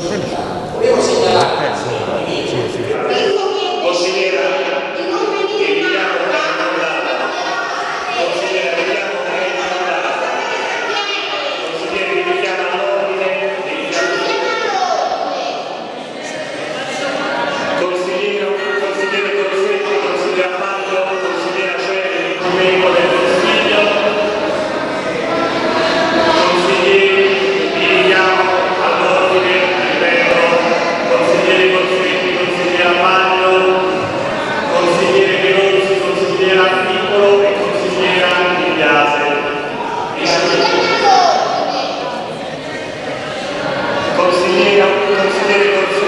うん consigliere, a